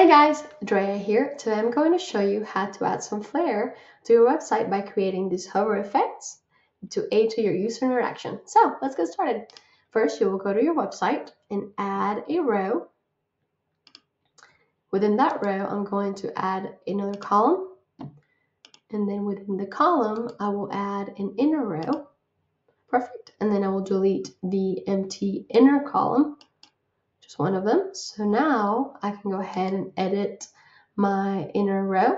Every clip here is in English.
Hey guys, Drea here. Today I'm going to show you how to add some flair to your website by creating these hover effects to aid to your user interaction. So let's get started. First, you will go to your website and add a row. Within that row, I'm going to add another column. And then within the column, I will add an inner row. Perfect. And then I will delete the empty inner column just one of them. So now I can go ahead and edit my inner row.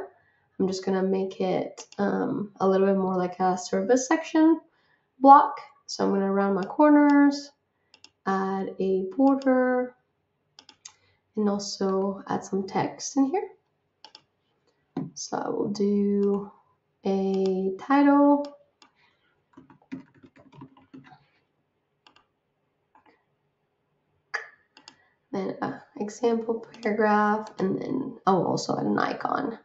I'm just gonna make it um, a little bit more like a service section block. So I'm gonna round my corners, add a border, and also add some text in here. So I will do a title then an example paragraph, and then will also an icon.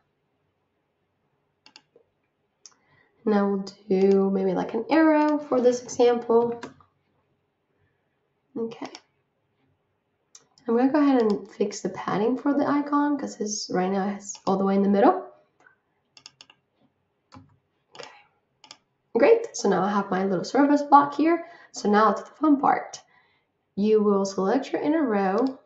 Now we'll do maybe like an arrow for this example. Okay. I'm to go ahead and fix the padding for the icon because it's right now it's all the way in the middle. Okay. Great. So now I have my little service block here. So now to the fun part you will select your inner row,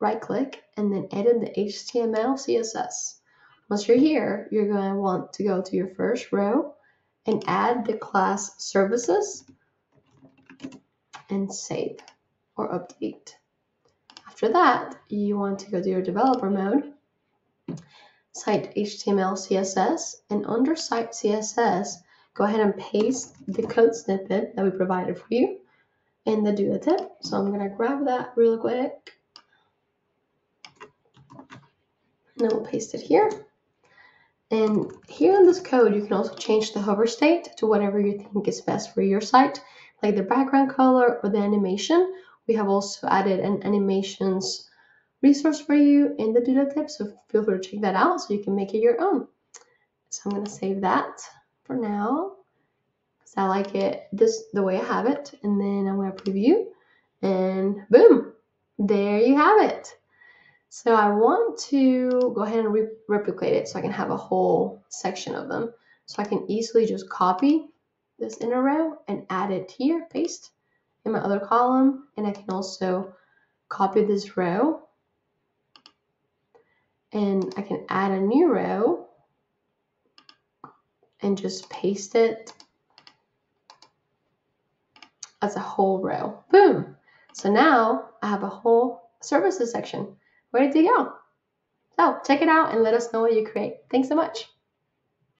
right click, and then edit the HTML CSS. Once you're here, you're going to want to go to your first row and add the class services and save or update. After that, you want to go to your developer mode, site HTML CSS, and under site CSS, go ahead and paste the code snippet that we provided for you in the Duda tip. So I'm gonna grab that real quick. And we'll paste it here. And here in this code, you can also change the hover state to whatever you think is best for your site, like the background color or the animation. We have also added an animations resource for you in the Duda tip, so feel free to check that out so you can make it your own. So I'm gonna save that for now. I like it this the way I have it. And then I'm to preview and boom, there you have it. So I want to go ahead and re replicate it so I can have a whole section of them. So I can easily just copy this inner row and add it here, paste in my other column. And I can also copy this row and I can add a new row and just paste it as a whole row. Boom. So now I have a whole services section ready to go. So check it out and let us know what you create. Thanks so much.